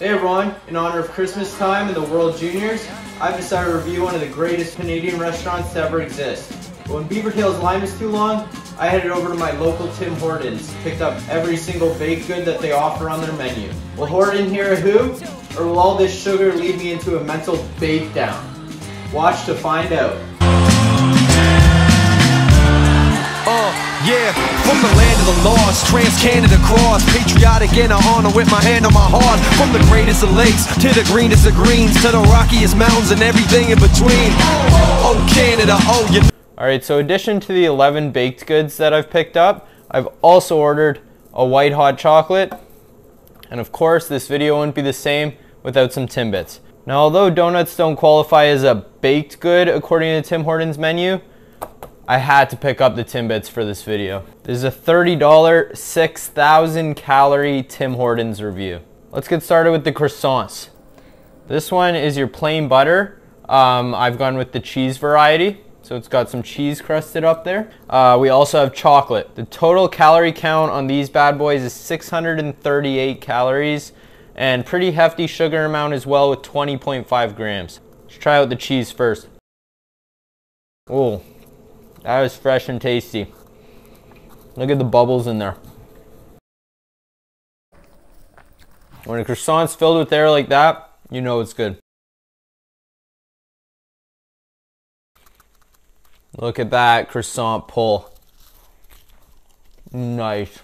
Hey everyone, in honor of Christmas time and the World Juniors, I've decided to review one of the greatest Canadian restaurants to ever exist. But when Beavertail's line was too long, I headed over to my local Tim Hortons, picked up every single baked good that they offer on their menu. Will Horton hear a who? Or will all this sugar lead me into a mental bake down? Watch to find out. Uh, yeah, from the land of the lost, trans-Canada cross Patriotic and I honor with my hand on my heart From the greatest of lakes, to the greenest of greens To the rockiest mountains and everything in between Oh Canada, oh you Alright, so addition to the 11 baked goods that I've picked up, I've also ordered a white hot chocolate. And of course, this video wouldn't be the same without some Timbits. Now, although donuts don't qualify as a baked good according to Tim Hortons menu, I had to pick up the Timbits for this video. This is a $30, 6,000 calorie Tim Hortons review. Let's get started with the croissants. This one is your plain butter. Um, I've gone with the cheese variety. So it's got some cheese crusted up there. Uh, we also have chocolate. The total calorie count on these bad boys is 638 calories and pretty hefty sugar amount as well with 20.5 grams. Let's try out the cheese first. Oh, that is fresh and tasty. Look at the bubbles in there. When a croissant's filled with air like that, you know it's good. Look at that croissant pull. Nice.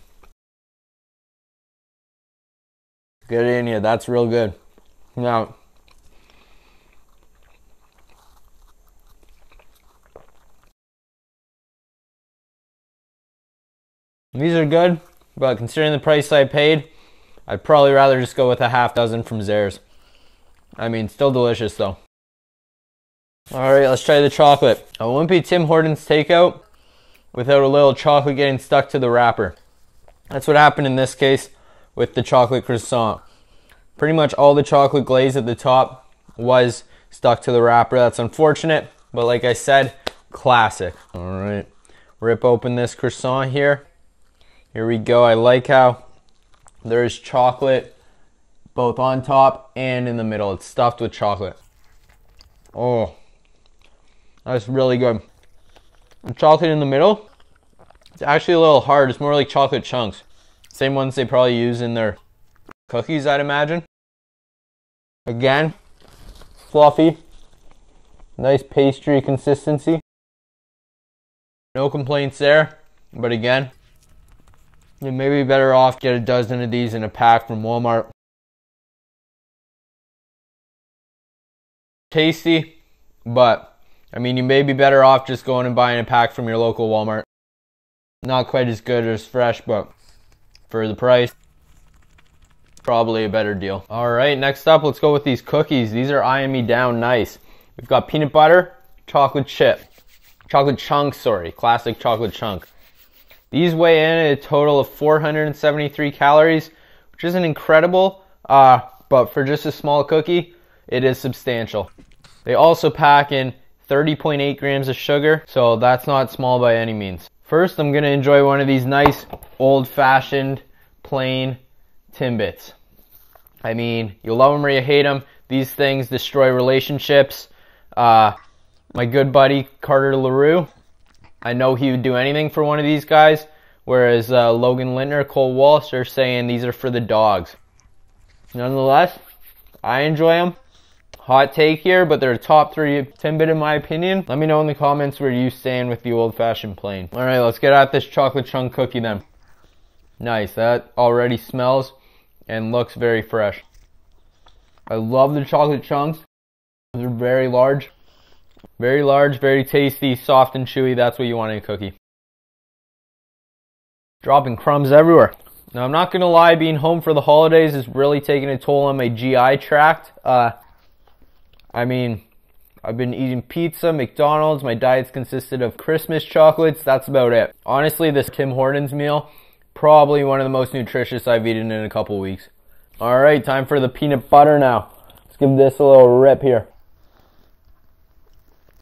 Get in here. That's real good. Now, These are good, but considering the price I paid, I'd probably rather just go with a half dozen from Zehrs. I mean, still delicious though. Alright, let's try the chocolate. I wouldn't be Tim Hortons takeout without a little chocolate getting stuck to the wrapper. That's what happened in this case with the chocolate croissant. Pretty much all the chocolate glaze at the top was stuck to the wrapper. That's unfortunate, but like I said, classic. Alright, rip open this croissant here. Here we go. I like how there's chocolate both on top and in the middle. It's stuffed with chocolate. Oh, that's really good. The chocolate in the middle, it's actually a little hard. It's more like chocolate chunks. Same ones they probably use in their cookies, I'd imagine. Again, fluffy, nice pastry consistency. No complaints there, but again, you may be better off get a dozen of these in a pack from Walmart. Tasty, but I mean, you may be better off just going and buying a pack from your local Walmart. Not quite as good as fresh, but for the price, probably a better deal. All right, next up, let's go with these cookies. These are eyeing me down nice. We've got peanut butter, chocolate chip, chocolate chunk, sorry, classic chocolate chunk. These weigh in at a total of 473 calories, which isn't incredible, uh, but for just a small cookie, it is substantial. They also pack in 30.8 grams of sugar, so that's not small by any means. First, I'm gonna enjoy one of these nice, old-fashioned, plain Timbits. I mean, you love them or you hate them. These things destroy relationships. Uh, my good buddy Carter LaRue, I know he would do anything for one of these guys. Whereas uh, Logan Lintner, Cole Walsh are saying these are for the dogs. Nonetheless, I enjoy them. Hot take here, but they're top three Timbit in my opinion. Let me know in the comments where you stand with the old-fashioned plain. All right, let's get at this chocolate chunk cookie then. Nice, that already smells and looks very fresh. I love the chocolate chunks. They're very large. Very large, very tasty, soft and chewy. That's what you want in a cookie. Dropping crumbs everywhere. Now, I'm not going to lie, being home for the holidays is really taking a toll on my GI tract. Uh, I mean, I've been eating pizza, McDonald's. My diet's consisted of Christmas chocolates. That's about it. Honestly, this Tim Hortons meal, probably one of the most nutritious I've eaten in a couple weeks. All right, time for the peanut butter now. Let's give this a little rip here.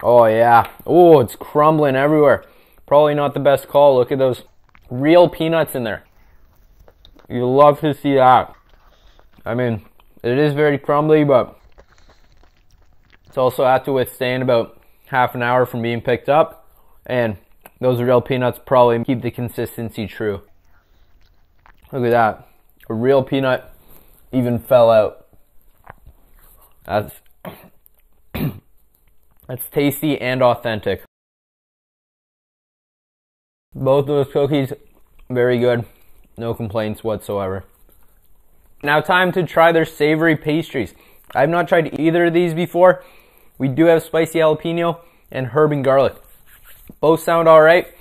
Oh, yeah. Oh, it's crumbling everywhere. Probably not the best call. Look at those real peanuts in there. You love to see that. I mean, It is very crumbly, but it's also had to withstand about half an hour from being picked up. And those real peanuts probably keep the consistency true. Look at that. A real peanut even fell out. That's that's tasty and authentic. Both those cookies, very good. No complaints whatsoever. Now time to try their savory pastries. I've not tried either of these before. We do have spicy jalapeno and herb and garlic. Both sound alright.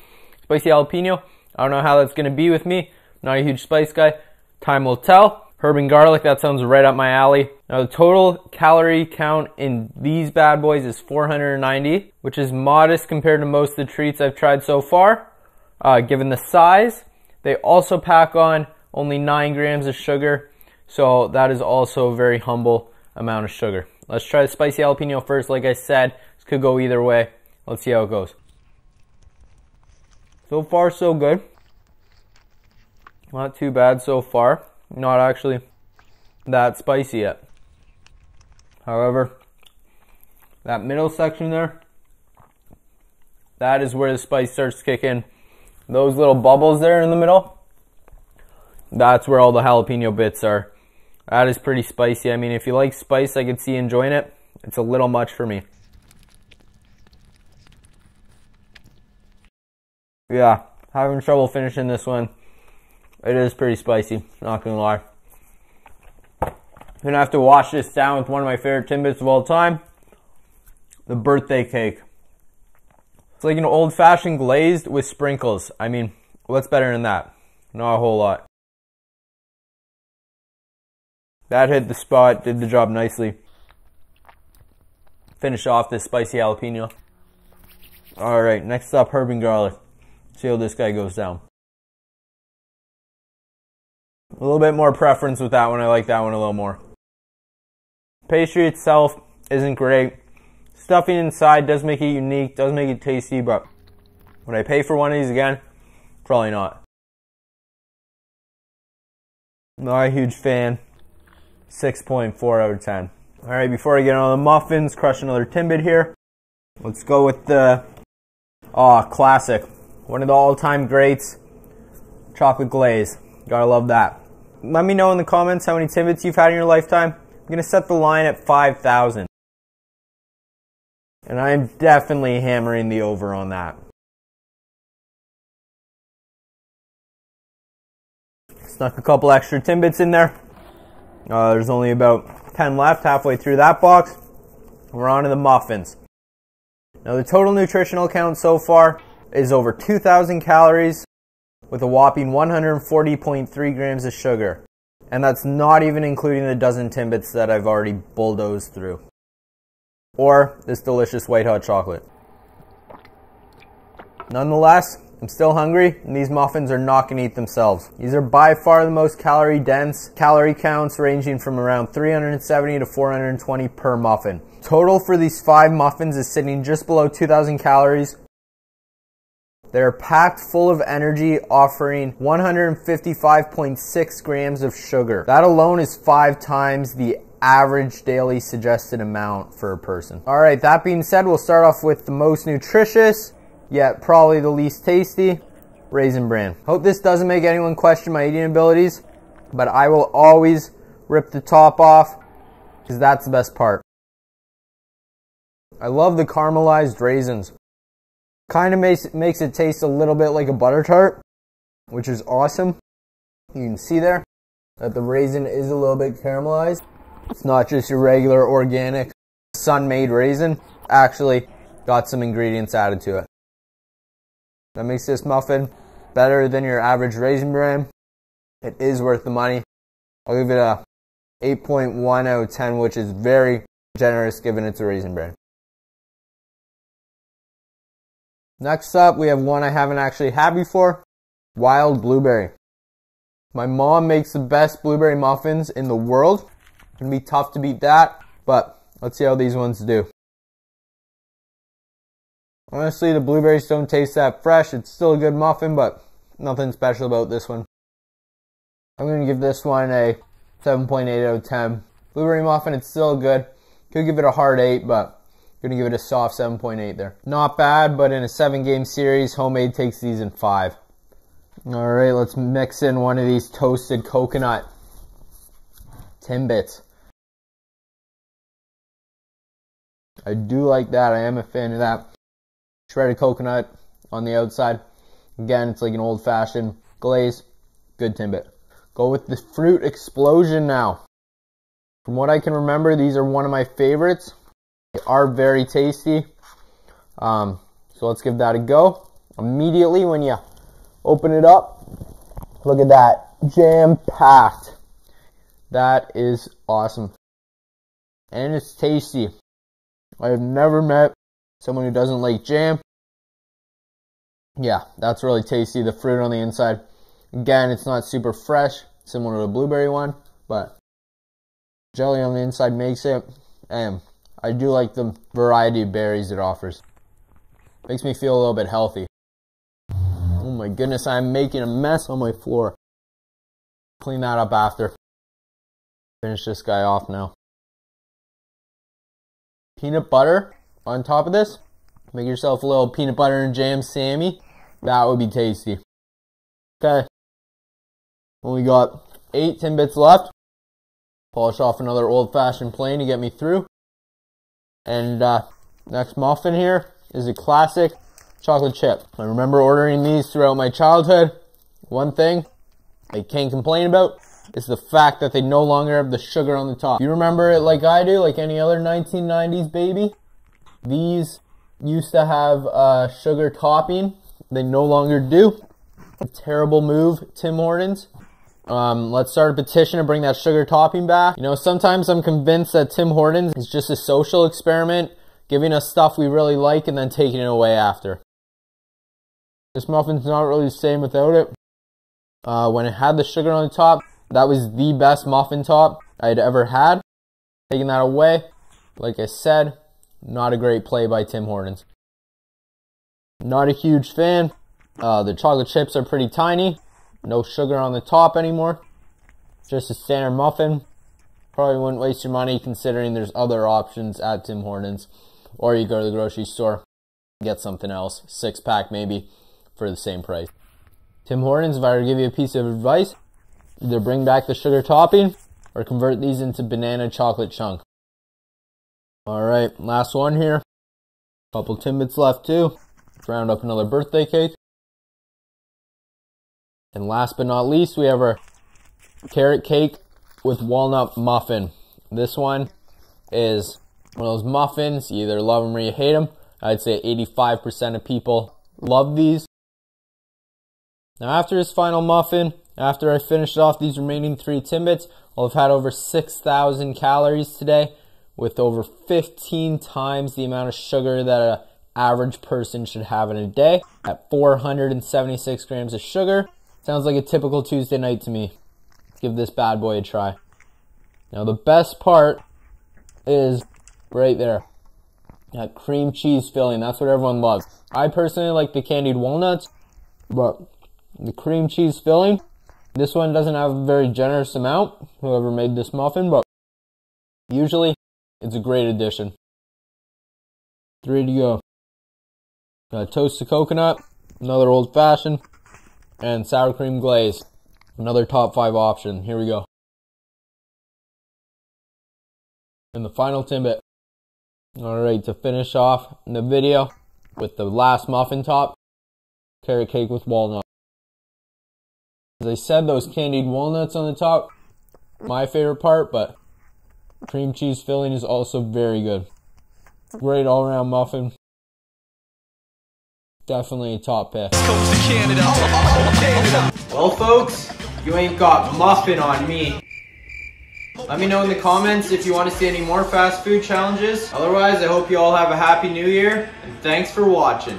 Spicy jalapeno, I don't know how that's going to be with me. Not a huge spice guy. Time will tell. Herb and garlic, that sounds right up my alley. Now the total calorie count in these bad boys is 490, which is modest compared to most of the treats I've tried so far, uh, given the size. They also pack on only 9 grams of sugar, so that is also a very humble amount of sugar. Let's try the spicy jalapeno first. Like I said, this could go either way. Let's see how it goes. So far, so good. Not too bad so far. Not actually that spicy yet. However, that middle section there, that is where the spice starts to kick in. Those little bubbles there in the middle, that's where all the jalapeno bits are. That is pretty spicy. I mean, if you like spice, I could see enjoying it. It's a little much for me. Yeah, having trouble finishing this one. It is pretty spicy, not gonna lie. Gonna have to wash this down with one of my favorite Timbits of all time. The birthday cake. It's like an old fashioned glazed with sprinkles. I mean, what's better than that? Not a whole lot. That hit the spot, did the job nicely. Finish off this spicy jalapeno. Alright, next up, herb and garlic. See how this guy goes down. A little bit more preference with that one. I like that one a little more. Pastry itself isn't great. Stuffing inside does make it unique, does make it tasty, but would I pay for one of these again? Probably not. Not a huge fan. 6.4 out of 10. Alright, before I get on the muffins, crush another Timbit here. Let's go with the oh, classic. One of the all-time greats. Chocolate glaze. Gotta love that let me know in the comments how many Timbits you've had in your lifetime. I'm going to set the line at 5,000. And I'm definitely hammering the over on that. Snuck a couple extra Timbits in there. Uh, there's only about 10 left, halfway through that box. We're on to the muffins. Now the total nutritional count so far is over 2,000 calories, with a whopping 140.3 grams of sugar. And that's not even including the dozen Timbits that I've already bulldozed through. Or this delicious white hot chocolate. Nonetheless, I'm still hungry, and these muffins are not going to eat themselves. These are by far the most calorie dense, calorie counts ranging from around 370 to 420 per muffin. Total for these five muffins is sitting just below 2,000 calories, they're packed full of energy, offering 155.6 grams of sugar. That alone is five times the average daily suggested amount for a person. All right, that being said, we'll start off with the most nutritious, yet probably the least tasty, Raisin Bran. Hope this doesn't make anyone question my eating abilities, but I will always rip the top off because that's the best part. I love the caramelized raisins. Kind of makes, makes it taste a little bit like a butter tart, which is awesome. You can see there that the raisin is a little bit caramelized. It's not just your regular organic Sun-Maid raisin. Actually, got some ingredients added to it. That makes this muffin better than your average raisin bran. It is worth the money. I'll give it a 8.1 out of 10, which is very generous given it's a raisin bran. Next up, we have one I haven't actually had before, wild blueberry. My mom makes the best blueberry muffins in the world. It's gonna be tough to beat that, but let's see how these ones do. Honestly, the blueberries don't taste that fresh. It's still a good muffin, but nothing special about this one. I'm gonna give this one a 7.8 out of 10. Blueberry muffin, it's still good. Could give it a hard 8, but gonna give it a soft 7.8 there. Not bad, but in a 7 game series, homemade takes these in 5. Alright, let's mix in one of these toasted coconut Timbits. I do like that. I am a fan of that. Shredded coconut on the outside. Again, it's like an old fashioned glaze. Good Timbit. Go with the fruit explosion now. From what I can remember, these are one of my favorites. They are very tasty. Um, so let's give that a go. Immediately when you open it up, look at that. Jam packed. That is awesome. And it's tasty. I have never met someone who doesn't like jam. Yeah, that's really tasty. The fruit on the inside. Again, it's not super fresh, similar to the blueberry one, but jelly on the inside makes it. And I do like the variety of berries it offers. Makes me feel a little bit healthy. Oh my goodness, I'm making a mess on my floor. Clean that up after. Finish this guy off now. Peanut butter on top of this. Make yourself a little peanut butter and jam Sammy. That would be tasty. Okay. We got eight Timbits left. Polish off another old fashioned plain to get me through. And uh, next muffin here is a classic chocolate chip. I remember ordering these throughout my childhood. One thing I can't complain about is the fact that they no longer have the sugar on the top. You remember it like I do, like any other 1990s baby? These used to have uh, sugar topping. They no longer do. A terrible move, Tim Hortons. Um, let's start a petition to bring that sugar topping back. You know, sometimes I'm convinced that Tim Hortons is just a social experiment, giving us stuff we really like and then taking it away after. This muffin's not really the same without it. Uh, when it had the sugar on the top, that was the best muffin top I'd ever had. Taking that away, like I said, not a great play by Tim Hortons. Not a huge fan. Uh, the chocolate chips are pretty tiny. No sugar on the top anymore. Just a standard muffin. Probably wouldn't waste your money considering there's other options at Tim Hortons. Or you go to the grocery store, get something else. Six pack maybe for the same price. Tim Hortons, if I were to give you a piece of advice, either bring back the sugar topping or convert these into banana chocolate chunk. Alright, last one here. Couple Timbits left too. Let's round up another birthday cake. And last but not least, we have our carrot cake with walnut muffin. This one is one of those muffins. You either love them or you hate them. I'd say 85% of people love these. Now after this final muffin, after I finish off these remaining three Timbits, I'll have had over 6,000 calories today with over 15 times the amount of sugar that an average person should have in a day at 476 grams of sugar. Sounds like a typical Tuesday night to me. give this bad boy a try. Now the best part is right there. That cream cheese filling, that's what everyone loves. I personally like the candied walnuts, but the cream cheese filling, this one doesn't have a very generous amount, whoever made this muffin, but usually it's a great addition. Three to go. Got toasted coconut, another old fashioned, and sour cream glaze. Another top five option. Here we go. And the final Timbit. Alright, to finish off the video with the last muffin top, carrot cake with walnut. As I said, those candied walnuts on the top, my favorite part, but cream cheese filling is also very good. Great all around muffin. Definitely a top pick. Well, folks, you ain't got muffin on me. Let me know in the comments if you want to see any more fast food challenges. Otherwise, I hope you all have a happy new year, and thanks for watching.